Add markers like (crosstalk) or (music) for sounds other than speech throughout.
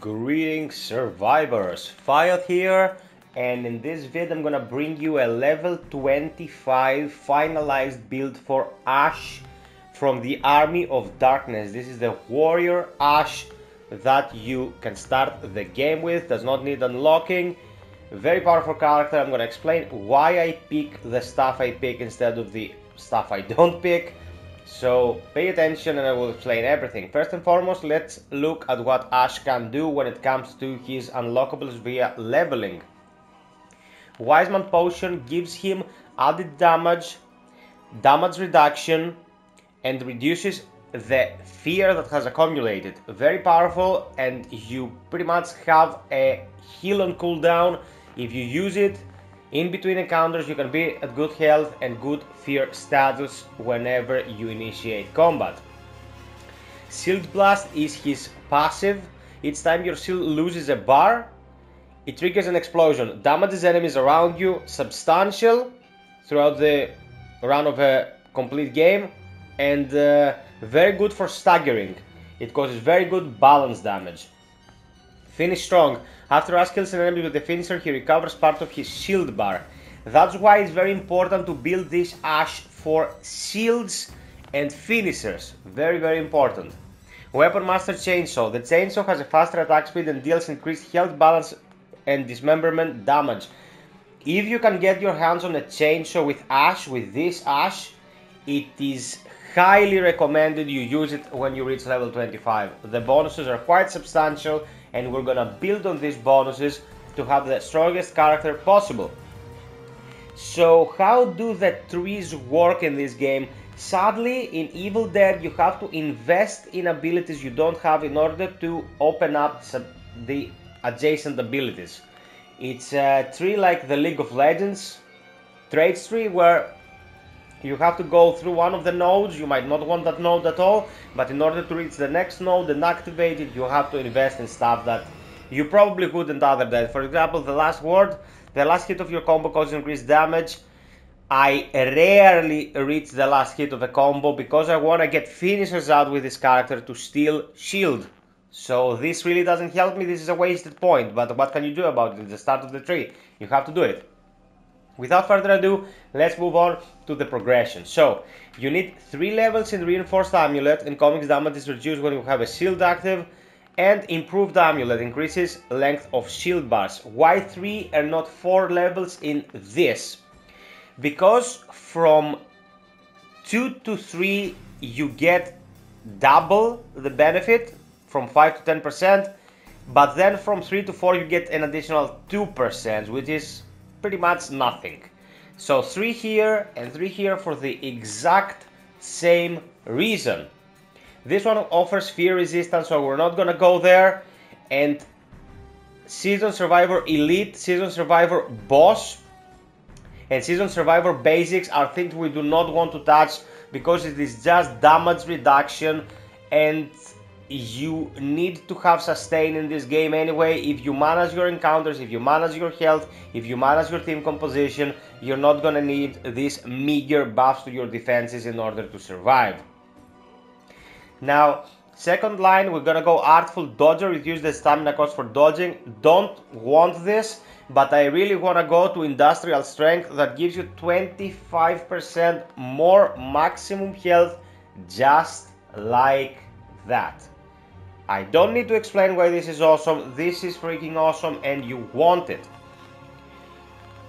Greetings survivors, FiOth here and in this vid I'm gonna bring you a level 25 finalized build for Ash from the Army of Darkness. This is the warrior Ash that you can start the game with, does not need unlocking. Very powerful character, I'm gonna explain why I pick the stuff I pick instead of the stuff I don't pick so pay attention and I will explain everything. First and foremost, let's look at what Ash can do when it comes to his unlockables via leveling. Wiseman Potion gives him added damage, damage reduction, and reduces the fear that has accumulated. Very powerful and you pretty much have a heal on cooldown. If you use it, in between encounters, you can be at good health and good fear status whenever you initiate combat. Shield Blast is his passive. Each time your shield loses a bar, it triggers an explosion. Damages enemies around you substantial throughout the run of a complete game and uh, very good for staggering. It causes very good balance damage. Finish strong. After Ash kills an enemy with the finisher, he recovers part of his shield bar. That's why it's very important to build this Ash for shields and finishers. Very, very important. Weapon Master Chainsaw. The chainsaw has a faster attack speed and deals increased health balance and dismemberment damage. If you can get your hands on a chainsaw with ash, with this ash, it is highly recommended you use it when you reach level 25. The bonuses are quite substantial and we're gonna build on these bonuses to have the strongest character possible. So how do the trees work in this game? Sadly, in Evil Dead you have to invest in abilities you don't have in order to open up the adjacent abilities. It's uh, a tree like the League of Legends trade tree where you have to go through one of the nodes, you might not want that node at all, but in order to reach the next node and activate it, you have to invest in stuff that you probably wouldn't otherwise. For example, the last word, the last hit of your combo causes increased damage. I rarely reach the last hit of a combo because I want to get finishers out with this character to steal shield. So this really doesn't help me, this is a wasted point, but what can you do about it? The start of the tree, you have to do it. Without further ado, let's move on to the progression. So, you need 3 levels in Reinforced Amulet, incoming damage is reduced when you have a shield active, and Improved Amulet increases length of shield bars. Why 3 and not 4 levels in this? Because from 2 to 3 you get double the benefit from 5 to 10%, but then from 3 to 4 you get an additional 2%, which is pretty much nothing. So three here and three here for the exact same reason. This one offers fear resistance, so we're not gonna go there. And Season Survivor Elite, Season Survivor Boss, and Season Survivor Basics are things we do not want to touch because it is just damage reduction and you need to have sustain in this game anyway. If you manage your encounters, if you manage your health, if you manage your team composition, you're not gonna need these meager buffs to your defenses in order to survive. Now, second line, we're gonna go Artful Dodger, reduce the stamina cost for dodging. Don't want this, but I really wanna go to Industrial Strength that gives you 25% more maximum health just like that. I don't need to explain why this is awesome. This is freaking awesome and you want it.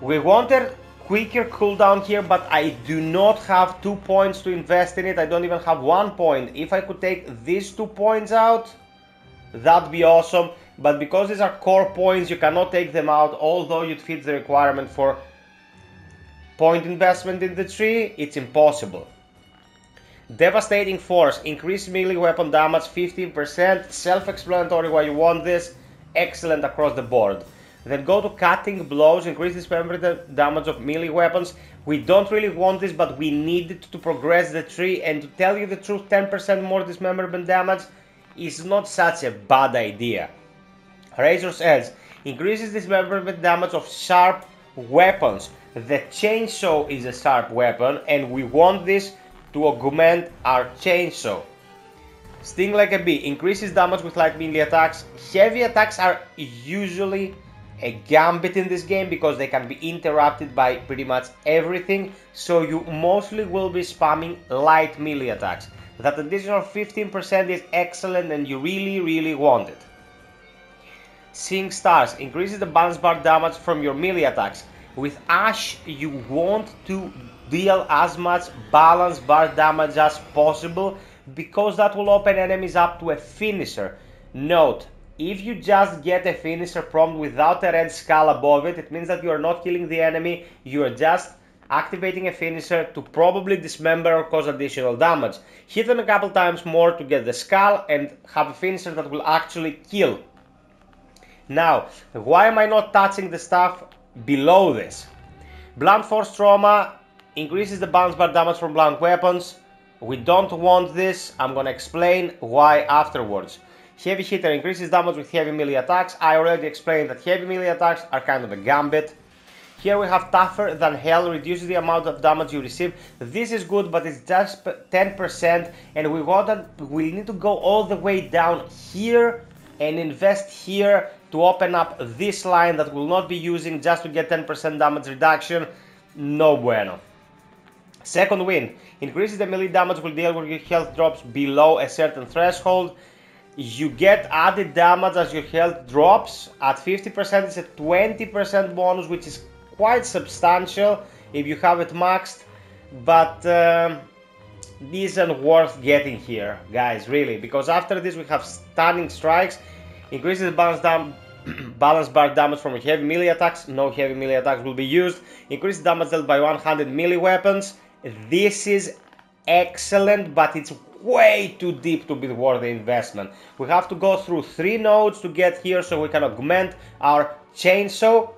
We wanted quicker cooldown here, but I do not have two points to invest in it. I don't even have one point. If I could take these two points out, that'd be awesome. But because these are core points, you cannot take them out, although you'd fit the requirement for point investment in the tree, it's impossible. Devastating Force, increased melee weapon damage 15%, self-explanatory why you want this, excellent across the board. Then go to Cutting Blows, increase dismemberment damage of melee weapons. We don't really want this, but we need it to progress the tree, and to tell you the truth, 10% more dismemberment damage is not such a bad idea. Razor's Edge, increases dismemberment damage of sharp weapons. The chainsaw is a sharp weapon, and we want this to augment our chainsaw. Sting like a bee, increases damage with light melee attacks. Heavy attacks are usually a gambit in this game because they can be interrupted by pretty much everything, so you mostly will be spamming light melee attacks. That additional 15% is excellent and you really really want it. Seeing Stars increases the balance bar damage from your melee attacks. With Ash, you want to deal as much balance bar damage as possible because that will open enemies up to a finisher. Note, if you just get a finisher prompt without a red skull above it, it means that you are not killing the enemy, you are just activating a finisher to probably dismember or cause additional damage. Hit them a couple times more to get the skull and have a finisher that will actually kill. Now, why am I not touching the stuff below this? Blunt Force Trauma increases the balance bar damage from blunt weapons. We don't want this, I'm gonna explain why afterwards. Heavy hitter increases damage with heavy melee attacks. I already explained that heavy melee attacks are kind of a gambit. Here we have tougher than hell, reduces the amount of damage you receive. This is good, but it's just 10%, and we want we need to go all the way down here and invest here to open up this line that we'll not be using just to get 10% damage reduction. No bueno. Second Wind, increases the melee damage will deal when your health drops below a certain threshold. You get added damage as your health drops. At 50%, it's a 20% bonus, which is quite substantial if you have it maxed, but um, isn't worth getting here, guys, really, because after this we have stunning strikes, increases balance, dam (clears throat) balance bar damage from heavy melee attacks, no heavy melee attacks will be used, increases damage dealt by 100 melee weapons, this is excellent, but it's way too deep to be worth the investment. We have to go through three nodes to get here so we can augment our chainsaw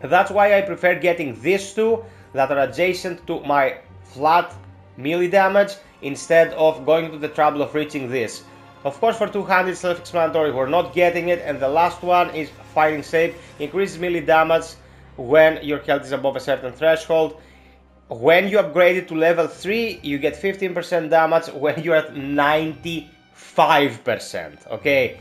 that's why I prefer getting these two that are adjacent to my flat melee damage instead of going to the trouble of reaching this. Of course for 200 self-explanatory we're not getting it and the last one is fighting safe, increases melee damage when your health is above a certain threshold. When you upgrade it to level 3 you get 15% damage (laughs) when you're at 95%, okay?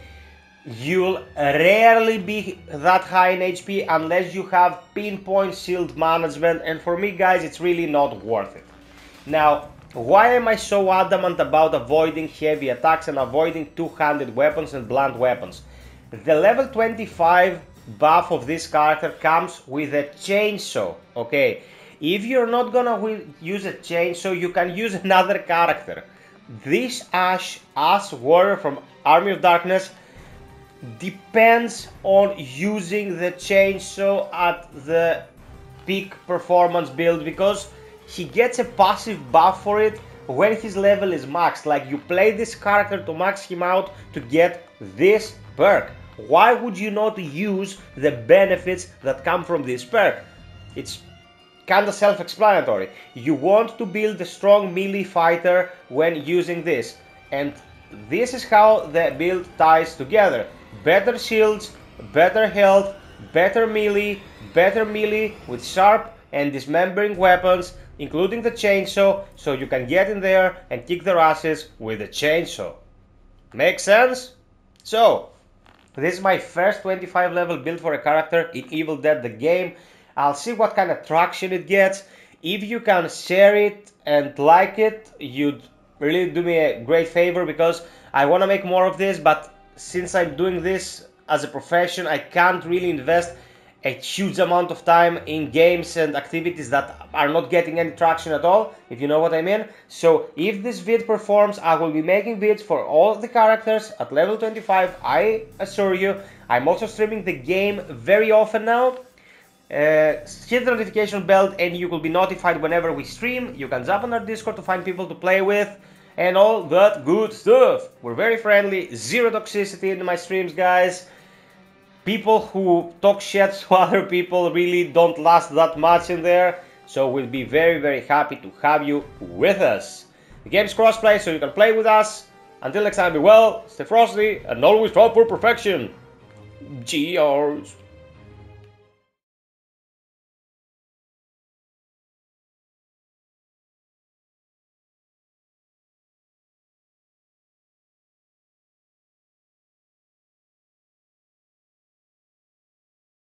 You'll rarely be that high in HP unless you have pinpoint shield management and for me guys it's really not worth it. Now why am I so adamant about avoiding heavy attacks and avoiding two-handed weapons and blunt weapons? The level 25 buff of this character comes with a chainsaw, okay? If you're not gonna use a chainsaw, you can use (laughs) another character. This Ash, Ash Warrior from Army of Darkness, depends on using the chainsaw at the peak performance build because he gets a passive buff for it when his level is maxed. Like you play this character to max him out to get this perk. Why would you not use the benefits that come from this perk? It's kinda self-explanatory. You want to build a strong melee fighter when using this. And this is how the build ties together better shields, better health, better melee, better melee with sharp and dismembering weapons, including the chainsaw, so you can get in there and kick their asses with the chainsaw. Make sense? So, this is my first 25 level build for a character in Evil Dead the game. I'll see what kind of traction it gets. If you can share it and like it, you'd really do me a great favor because I want to make more of this, but since I'm doing this as a profession, I can't really invest a huge amount of time in games and activities that are not getting any traction at all, if you know what I mean. So if this vid performs, I will be making vids for all the characters at level 25, I assure you. I'm also streaming the game very often now. Uh, hit the notification bell and you will be notified whenever we stream. You can jump on our Discord to find people to play with and all that good stuff. We're very friendly, zero toxicity in my streams, guys. People who talk shit (laughs) to other people really don't last that much in there, so we'll be very, very happy to have you with us. The game's crossplay, so you can play with us. Until next time, be well, stay frosty, and always strive for perfection. GRs.